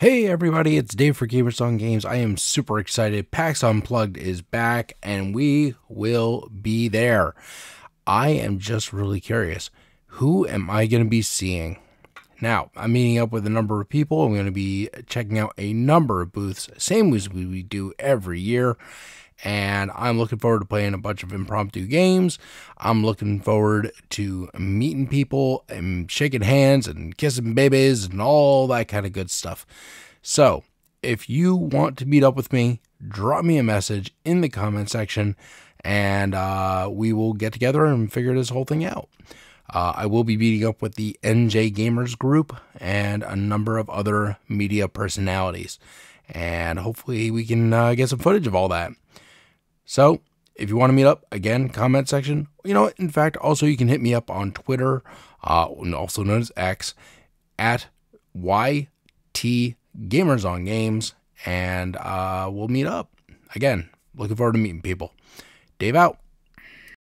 Hey everybody, it's Dave for Gamers on Games. I am super excited. PAX Unplugged is back and we will be there. I am just really curious. Who am I going to be seeing? Now, I'm meeting up with a number of people. I'm going to be checking out a number of booths, same as we do every year. And I'm looking forward to playing a bunch of impromptu games. I'm looking forward to meeting people and shaking hands and kissing babies and all that kind of good stuff. So, if you want to meet up with me, drop me a message in the comment section and uh, we will get together and figure this whole thing out. Uh, I will be meeting up with the NJ Gamers group and a number of other media personalities. And hopefully, we can uh, get some footage of all that. So, if you want to meet up, again, comment section. You know, in fact, also you can hit me up on Twitter, uh, also known as X, at YT Gamers on Games, and uh, we'll meet up. Again, looking forward to meeting people. Dave out.